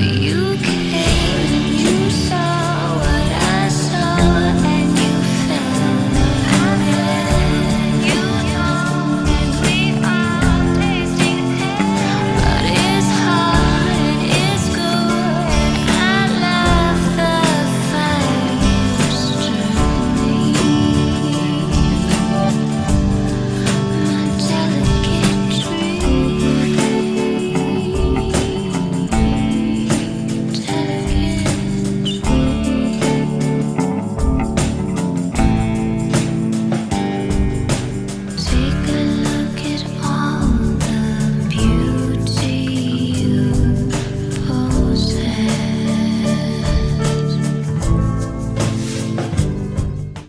you came.